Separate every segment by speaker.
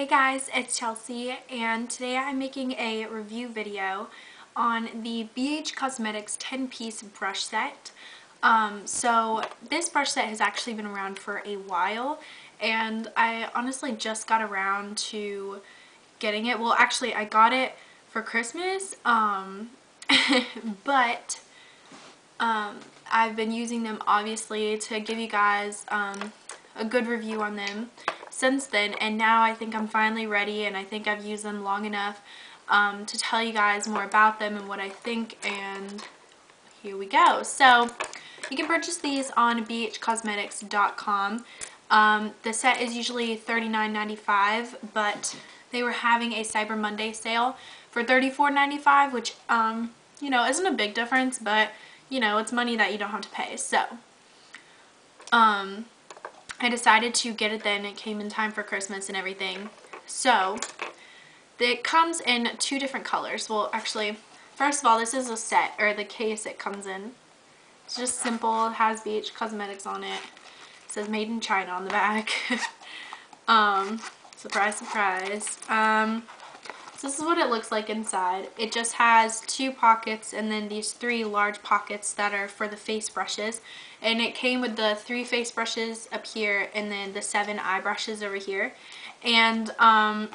Speaker 1: Hey guys, it's Chelsey and today I'm making a review video on the BH Cosmetics 10 piece brush set. Um, so this brush set has actually been around for a while and I honestly just got around to getting it. Well actually I got it for Christmas um, but um, I've been using them obviously to give you guys um, a good review on them since then and now I think I'm finally ready and I think I've used them long enough um, to tell you guys more about them and what I think and here we go. So you can purchase these on bhcosmetics.com. Um, the set is usually $39.95 but they were having a Cyber Monday sale for $34.95 which um, you know isn't a big difference but you know it's money that you don't have to pay. So um, I decided to get it then. It came in time for Christmas and everything. So, it comes in two different colors. Well, actually, first of all, this is a set, or the case it comes in. It's just simple. It has BH Cosmetics on it. It says made in China on the back. um, surprise, surprise. Um, so this is what it looks like inside. It just has two pockets and then these three large pockets that are for the face brushes. And it came with the three face brushes up here and then the seven eye brushes over here. And um,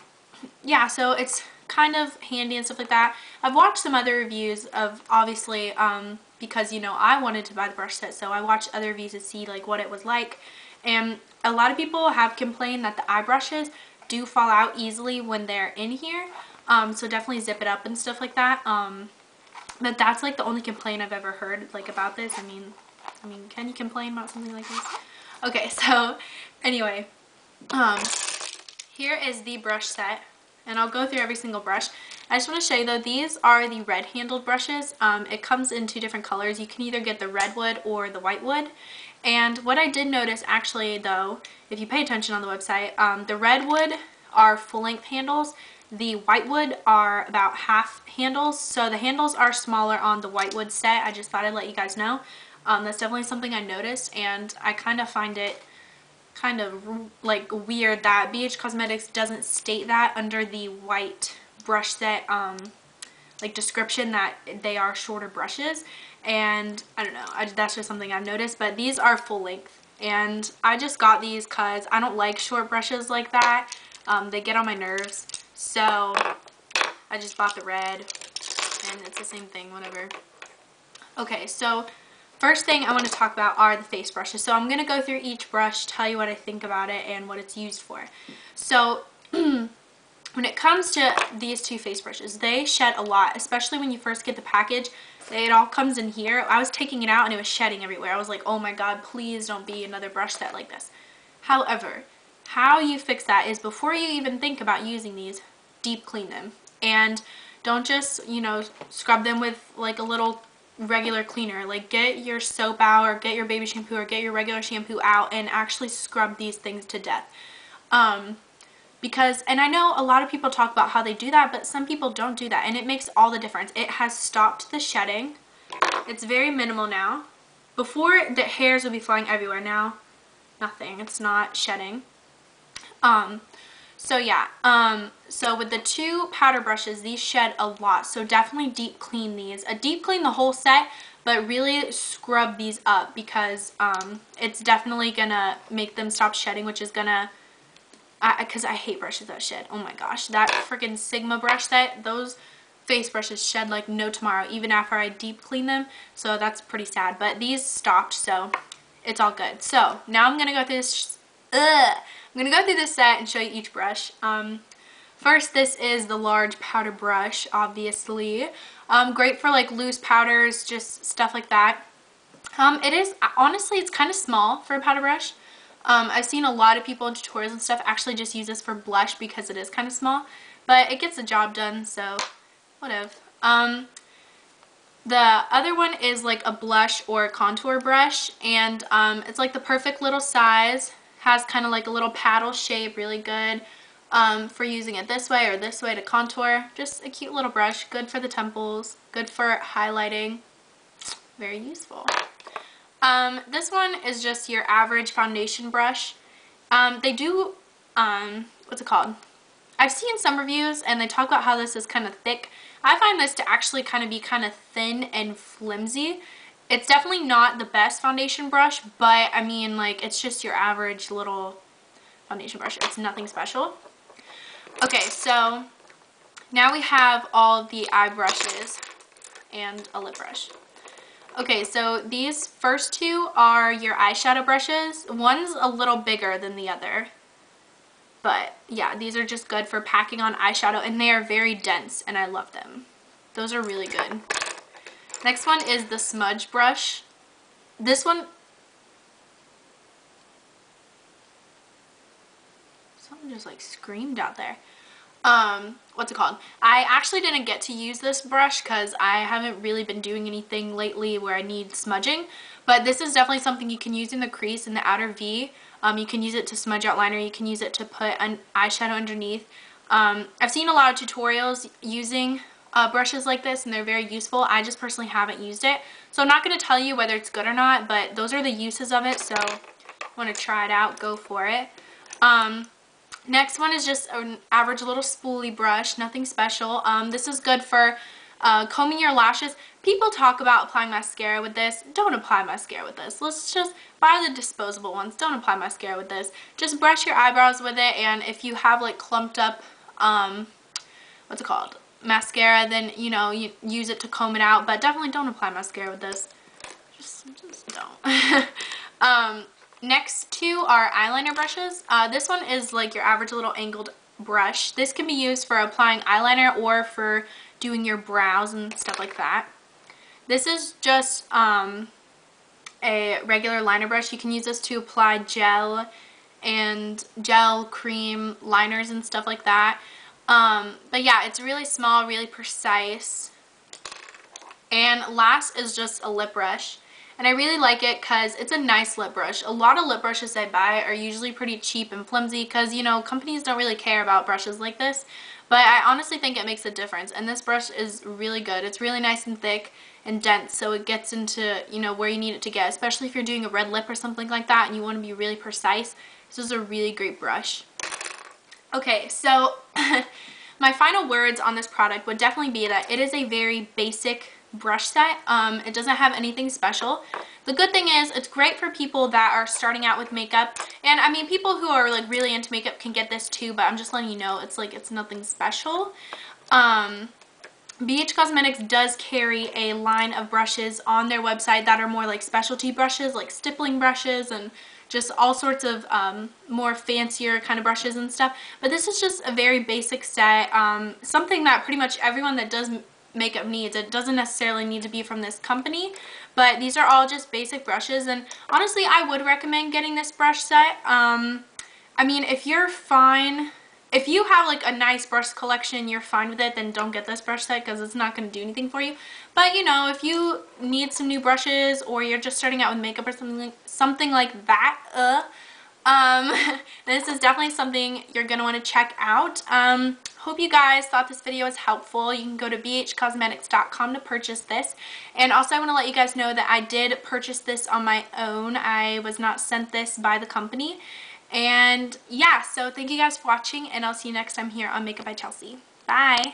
Speaker 1: yeah, so it's kind of handy and stuff like that. I've watched some other reviews of obviously um, because you know I wanted to buy the brush set so I watched other reviews to see like what it was like and a lot of people have complained that the eye brushes do fall out easily when they're in here um, so definitely zip it up and stuff like that. Um, but that's like the only complaint I've ever heard like about this. I mean, I mean, can you complain about something like this? Okay, so anyway, um, here is the brush set and I'll go through every single brush. I just want to show you though, these are the red handled brushes. Um, it comes in two different colors. You can either get the red wood or the white wood. And what I did notice actually though, if you pay attention on the website, um, the red wood are full length handles the whitewood are about half handles, so the handles are smaller on the whitewood set. I just thought I'd let you guys know. Um, that's definitely something I noticed, and I kind of find it kind of like weird that BH Cosmetics doesn't state that under the white brush set um, like description that they are shorter brushes and I don't know I, that's just something I've noticed but these are full length and I just got these because I don't like short brushes like that um, they get on my nerves so I just bought the red and it's the same thing, whatever. Okay, so first thing I want to talk about are the face brushes. So I'm going to go through each brush, tell you what I think about it and what it's used for. So when it comes to these two face brushes, they shed a lot, especially when you first get the package. It all comes in here. I was taking it out and it was shedding everywhere. I was like, oh my god, please don't be another brush set like this. However, how you fix that is before you even think about using these, deep clean them. And don't just, you know, scrub them with like a little regular cleaner. Like get your soap out or get your baby shampoo or get your regular shampoo out and actually scrub these things to death. Um, because, and I know a lot of people talk about how they do that, but some people don't do that and it makes all the difference. It has stopped the shedding. It's very minimal now. Before, the hairs would be flying everywhere. Now, nothing. It's not shedding. Um, so yeah, um, so with the two powder brushes, these shed a lot. So definitely deep clean these. A deep clean the whole set, but really scrub these up because um, it's definitely gonna make them stop shedding, which is gonna, because I, I hate brushes that shed. Oh my gosh, that freaking Sigma brush set, those face brushes shed like no tomorrow, even after I deep clean them. So that's pretty sad. But these stopped, so it's all good. So now I'm gonna go through this. Ugh. I'm going to go through this set and show you each brush. Um, first, this is the large powder brush, obviously. Um, great for like loose powders, just stuff like that. Um, it is, honestly, it's kind of small for a powder brush. Um, I've seen a lot of people in tutorials and stuff actually just use this for blush because it is kind of small. But it gets the job done, so whatever. Um, the other one is like a blush or a contour brush, and um, it's like the perfect little size has kind of like a little paddle shape, really good um, for using it this way or this way to contour. Just a cute little brush, good for the temples, good for highlighting, very useful. Um, this one is just your average foundation brush. Um, they do, um, what's it called? I've seen some reviews and they talk about how this is kind of thick. I find this to actually kind of be kind of thin and flimsy. It's definitely not the best foundation brush, but I mean like it's just your average little foundation brush. It's nothing special. Okay, so now we have all the eye brushes and a lip brush. Okay, so these first two are your eyeshadow brushes. One's a little bigger than the other. But yeah, these are just good for packing on eyeshadow and they are very dense and I love them. Those are really good. Next one is the smudge brush. This one, something just like screamed out there. Um, what's it called? I actually didn't get to use this brush because I haven't really been doing anything lately where I need smudging. But this is definitely something you can use in the crease in the outer V. Um, you can use it to smudge out liner. You can use it to put an eyeshadow underneath. Um, I've seen a lot of tutorials using uh, brushes like this and they're very useful. I just personally haven't used it. So I'm not going to tell you whether it's good or not, but those are the uses of it. So want to try it out, go for it. Um, next one is just an average little spoolie brush, nothing special. Um, this is good for uh, combing your lashes. People talk about applying mascara with this. Don't apply mascara with this. Let's just buy the disposable ones. Don't apply mascara with this. Just brush your eyebrows with it and if you have like clumped up, um, what's it called? Mascara, then, you know, you use it to comb it out. But definitely don't apply mascara with this. Just, just don't. um, next two are eyeliner brushes. Uh, this one is like your average little angled brush. This can be used for applying eyeliner or for doing your brows and stuff like that. This is just um, a regular liner brush. You can use this to apply gel and gel, cream, liners and stuff like that. Um, but yeah, it's really small, really precise. And last is just a lip brush. And I really like it because it's a nice lip brush. A lot of lip brushes I buy are usually pretty cheap and flimsy because, you know, companies don't really care about brushes like this. But I honestly think it makes a difference. And this brush is really good. It's really nice and thick and dense so it gets into, you know, where you need it to get. Especially if you're doing a red lip or something like that and you want to be really precise. This is a really great brush. Okay, so my final words on this product would definitely be that it is a very basic brush set. Um, it doesn't have anything special. The good thing is it's great for people that are starting out with makeup. And I mean, people who are like really into makeup can get this too, but I'm just letting you know it's like it's nothing special. Um, BH Cosmetics does carry a line of brushes on their website that are more like specialty brushes, like stippling brushes and just all sorts of um, more fancier kind of brushes and stuff. But this is just a very basic set, um, something that pretty much everyone that does makeup needs. It doesn't necessarily need to be from this company, but these are all just basic brushes, and honestly, I would recommend getting this brush set. Um, I mean, if you're fine, if you have like a nice brush collection, you're fine with it, then don't get this brush set because it's not going to do anything for you. But, you know, if you need some new brushes or you're just starting out with makeup or something like, something like that, uh, um, this is definitely something you're going to want to check out. Um, Hope you guys thought this video was helpful. You can go to bhcosmetics.com to purchase this. And also I want to let you guys know that I did purchase this on my own. I was not sent this by the company. And yeah, so thank you guys for watching and I'll see you next time here on Makeup by Chelsey. Bye!